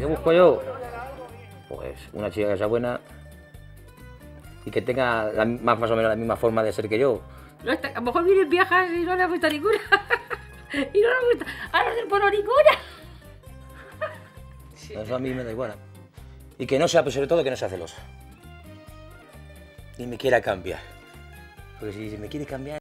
¿Qué busco yo? Pues una chica que sea buena y que tenga la- más, más o menos la misma forma de ser que yo. No está- a lo mejor vienen viejas y no le gusta ninguna. y no le gusta. Ahora no se pone ninguna. Eso pues a mí me da igual. Y que no sea, pero sobre todo que no sea celosa. Ni me quiera cambiar. Porque si me quiere cambiar,